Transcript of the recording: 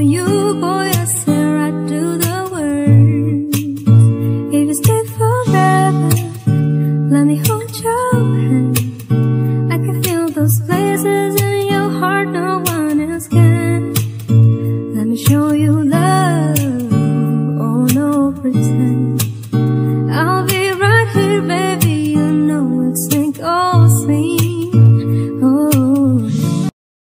you.